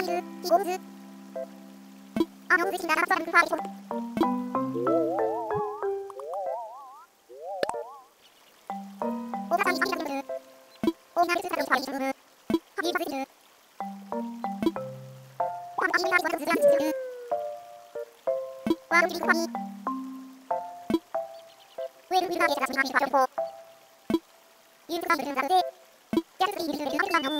ナユー、イゴズ。あのずきさんに。おなりする。はぎばずきる。パンパンになりばする。わんじりくはぎ。ウェルビルナがし。るんだぜ。やるる。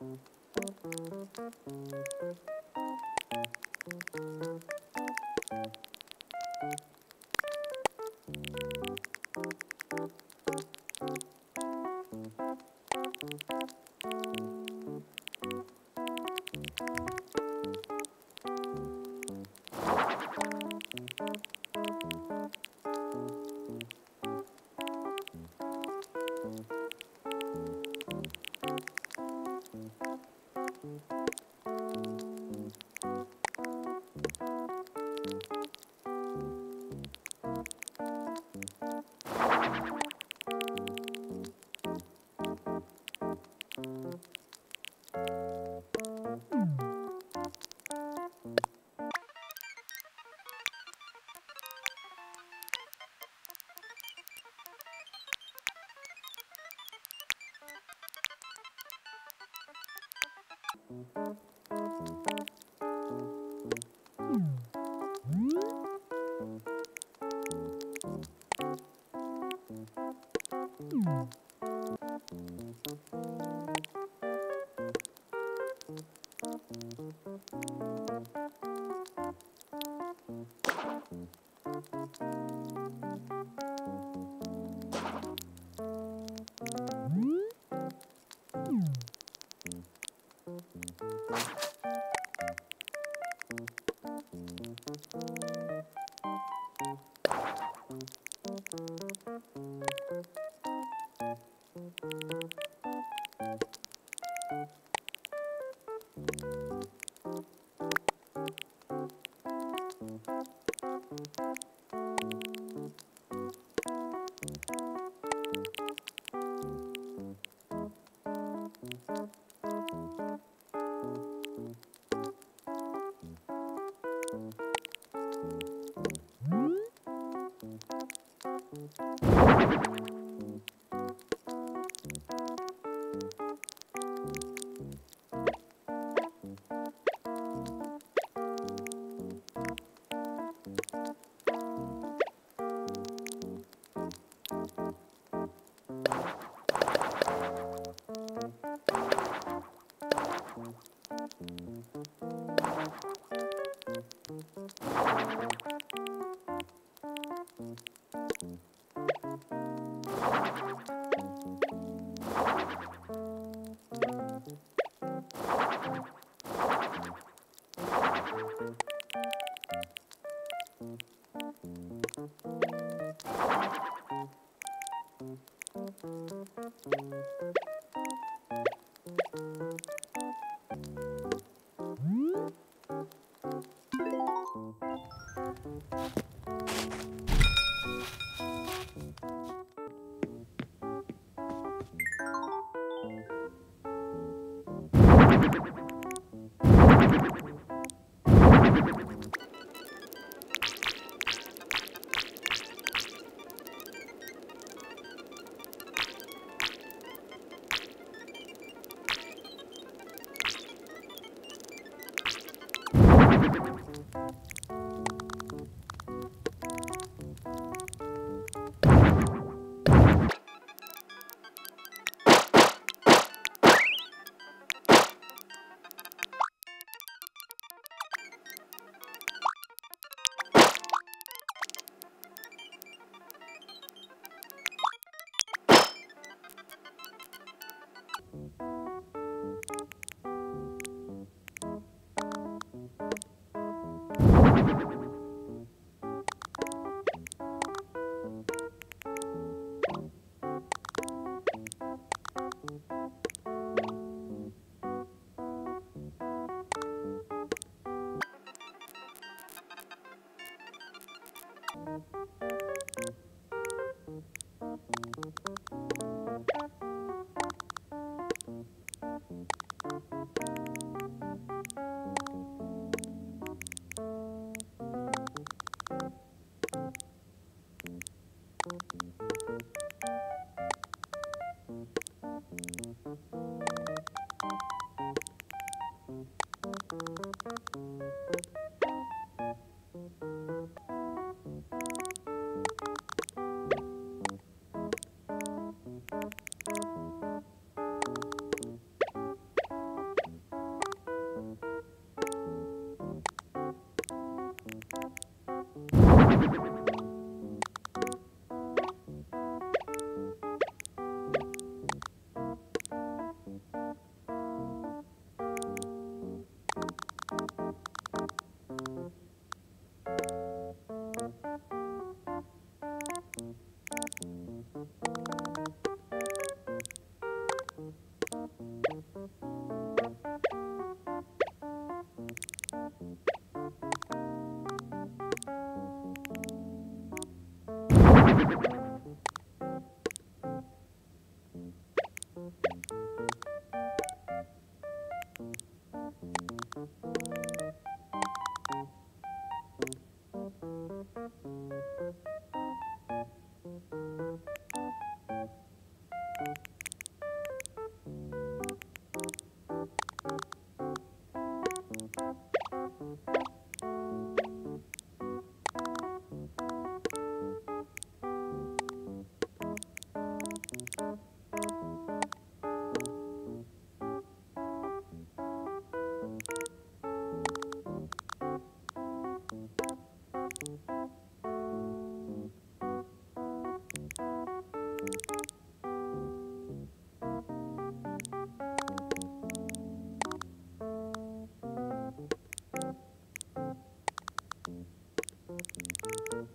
Thank thank you you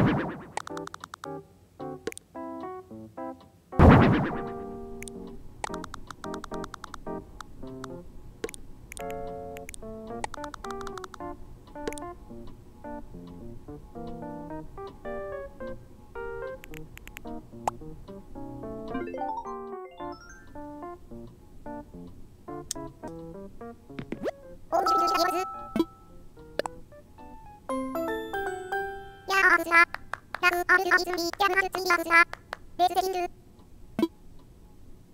ユニーันอันอันที่จะมาที่ลังสักเด็กเด็ก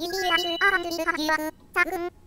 ยืนยืนอันที่ขัดยืนสักหนึ่ง